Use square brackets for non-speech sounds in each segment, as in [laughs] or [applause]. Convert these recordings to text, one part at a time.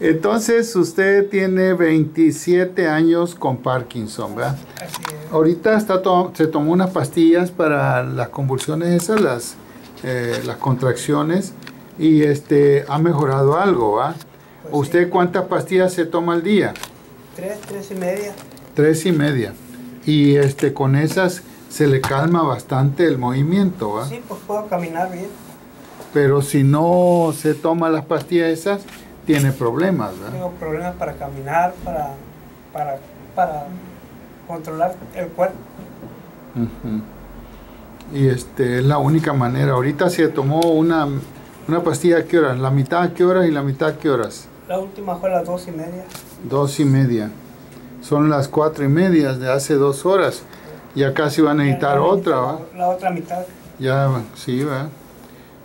Entonces usted tiene 27 años con Parkinson, ¿verdad? Así es. Ahorita está to- se tomó unas pastillas para las convulsiones esas, las, eh, las contracciones, y este ha mejorado algo, ¿va? Pues ¿Usted cuántas pastillas se toma al día? Tres, tres y media. Tres y media. Y este con esas se le calma bastante el movimiento, ¿va? Sí, pues puedo caminar bien. Pero si no se toma las pastillas esas, tiene problemas, ¿verdad? Tengo problemas para caminar, para, para, para controlar el cuerpo. Ujú. Y este es la única manera. Ahorita se tomó una, una pastilla a qué horas, la mitad a qué horas y la mitad a qué horas. La última fue a las dos y media. Dos y media. Son las cuatro y media de hace dos horas. Ya casi van a necesitar La otra, mitad- ¿va? La otra mitad. Ya, sí, va.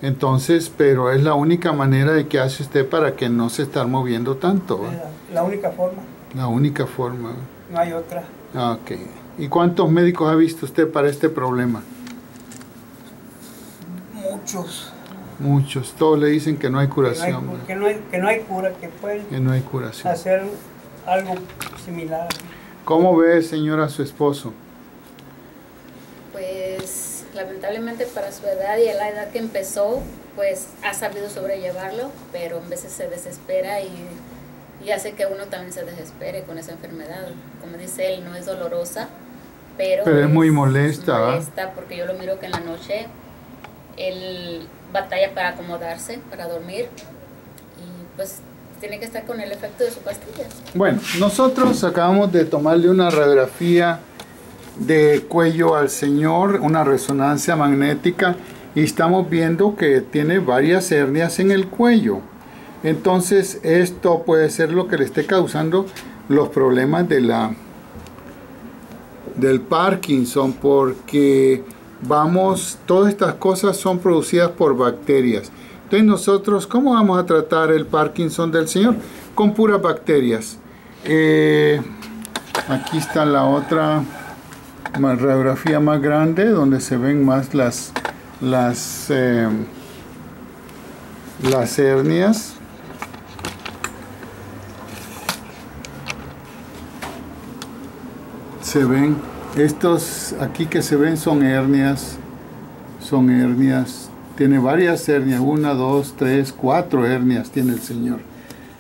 Entonces, pero es la única manera de que hace usted para que no se esté moviendo tanto, la, la única forma. La única forma. No hay otra. Ah, Ok. ¿Y cuántos médicos ha visto usted para este problema? Muchos. Muchos. Todos le dicen que no hay Que no hay, curación. que no hay, que no hay cura, que pueden Que no hay curación. hacer algo similar. ¿Cómo ve, señora, a su esposo? Pues lamentablemente para su edad y a la edad que empezó, pues ha sabido sobrellevarlo, pero a veces se desespera y, y hace que uno también se desespere con esa enfermedad. Como dice él, no es dolorosa, pero, Pero es muy molesta, molesta porque yo lo miro que en la noche él batalla para acomodarse, para dormir y pues tiene que estar con el efecto de su pastilla. Bueno, nosotros acabamos de tomarle una radiografía de cuello al señor, una resonancia magnética, y estamos viendo que tiene varias hernias en el cuello. Entonces, esto puede ser lo que le esté causando los problemas de la del Parkinson, porque vamos, todas estas cosas son producidas por bacterias. Entonces nosotros, ¿cómo vamos a tratar el Parkinson del señor? Con puras bacterias. Eh, aquí está la otra ma- radiografía más grande, donde se ven más las, las, eh, las hernias. Se ven, estos aquí que se ven son hernias, son hernias, tiene varias hernias, una, dos, tres, cuatro hernias tiene el señor.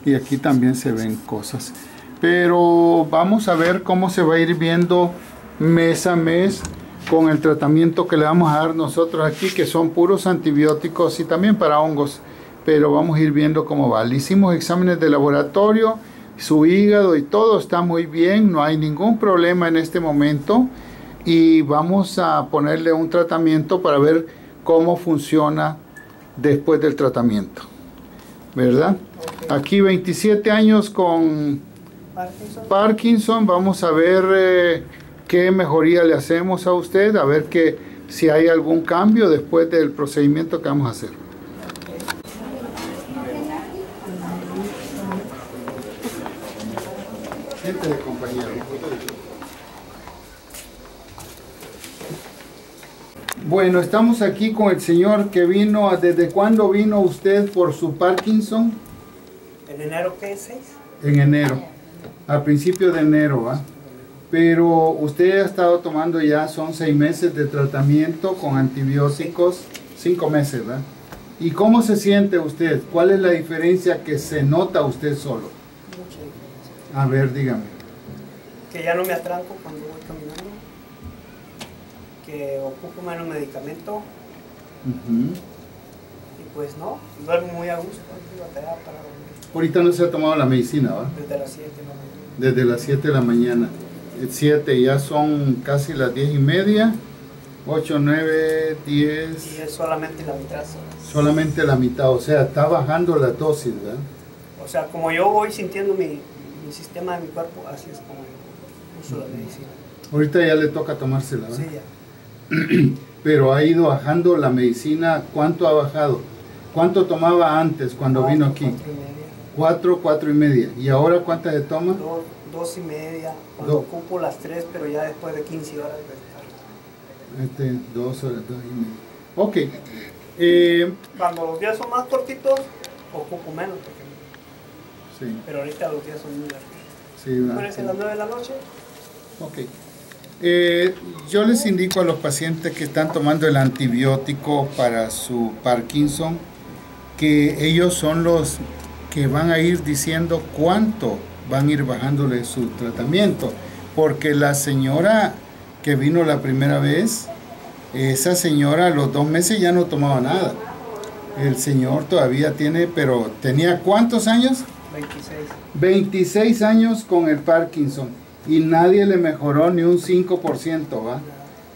Y aquí también se ven cosas. Pero vamos a ver cómo se va a ir viendo mes a mes con el tratamiento que le vamos a dar nosotros aquí, que son puros antibióticos y también para hongos. Pero vamos a ir viendo cómo va. Le hicimos exámenes de laboratorio, su hígado y todo está muy bien, no hay ningún problema en este momento. Y vamos a ponerle un tratamiento para ver cómo funciona después del tratamiento. ¿Verdad? Aquí 27 años con Parkinson. Parkinson, vamos a ver eh, qué mejoría le hacemos a usted, a ver que si hay algún cambio después del procedimiento que vamos a hacer. Compañero. Bueno, estamos aquí con el señor que vino, ¿desde cuándo vino usted por su Parkinson? ¿En enero qué es? ¿Seis? En enero, a principio de enero, ¿va? Pero usted ha estado tomando ya, son seis meses de tratamiento con antibióticos, cinco meses, ¿va? ¿Y cómo se siente usted? ¿Cuál es la diferencia que se nota usted solo? Mucha diferencia. A ver, dígame. Que ya no me atranco cuando voy caminando. Que ocupo menos medicamento. Ujú. Y pues no, duermo muy a gusto. Para dormir. Ahorita no se ha tomado la medicina, ¿va? Desde las 7 de la mañana. Desde las 7 de la mañana. 7, ya son casi las 10 y media. 8, 9, 10. Y es solamente la mitad. Solamente la mitad, o sea, está bajando la dosis, ¿verdad? O sea, como yo voy sintiendo mi, mi sistema de mi cuerpo, así es como yo uso la medicina. Ahorita ya le toca tomársela, ¿verdad? Sí, ya. [clears throat] Pero ha ido bajando la medicina, ¿cuánto ha bajado? ¿Cuánto tomaba antes cuando Cuatro, vino aquí? Cuatro y media. Cuatro, cuatro y media. ¿Y ahora cuántas se toma? Dos, dos y media. Cuando Do- ocupo las tres, pero ya después de 15 horas de estar. Este, dos horas, dos y media. Ok. Eh, Cuando los días son más cortitos, ocupo menos. Porque Sí, Pero ahorita los días son muy largos. sí. Parece a las 9 de la noche. Ok. Eh, yo les indico a los pacientes que están tomando el antibiótico para su Parkinson que ellos son los que van a ir diciendo cuánto van a ir bajándole su tratamiento. Porque la señora que vino la primera vez, esa señora a los dos meses ya no tomaba nada. El señor todavía tiene, pero tenía cuántos años? 26. 26 años con el Parkinson y nadie le mejoró ni un 5%, ¿va?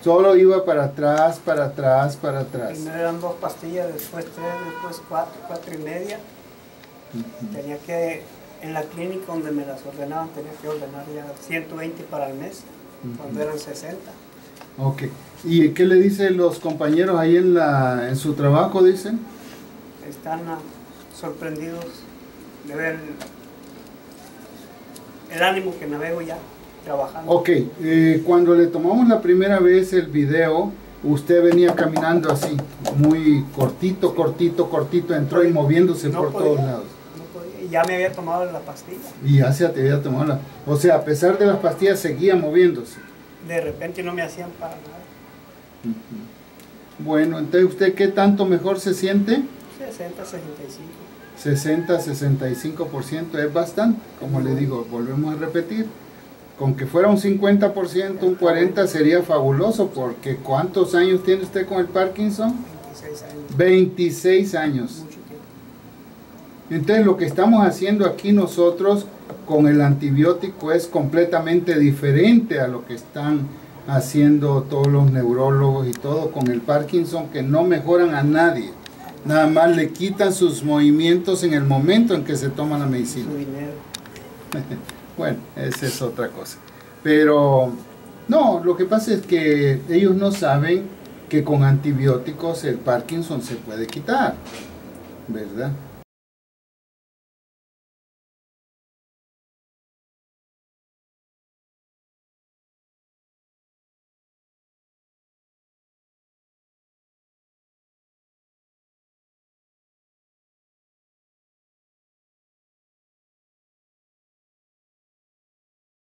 Solo iba para atrás, para atrás, para atrás. Primero eran dos pastillas, después tres, después cuatro, cuatro y media. Tenía que, en la clínica donde me las ordenaban, tenía que ordenar ya 120 para el mes, cuando eran 60. Ok. ¿Y qué le dicen los compañeros ahí en, la, en su trabajo, dicen? Están ah, sorprendidos de ver el, el ánimo que navego ya trabajando. Ok, eh, cuando le tomamos la primera vez el video, usted venía caminando así, muy cortito, cortito, cortito, entró y moviéndose No por podía. todos lados. Ya me había tomado la pastilla. Y ya se te había tomado la... O sea, a pesar de las pastillas, seguía moviéndose. De repente no me hacían para nada. Bueno, entonces usted qué tanto mejor se siente? 60, 65. 60, 65% es bastante. Como le digo, volvemos a repetir. Con que fuera un 50%, un 40% sería fabuloso, porque ¿cuántos años tiene usted con el Parkinson? 26 años. 26 años. Mucho. Entonces lo que estamos haciendo aquí nosotros con el antibiótico es completamente diferente a lo que están haciendo todos los neurólogos y todo con el Parkinson, que no mejoran a nadie. Nada más le quitan sus movimientos en el momento en que se toma la medicina. [laughs] Bueno, esa es otra cosa. Pero no, lo que pasa es que ellos no saben que con antibióticos el Parkinson se puede quitar, ¿verdad?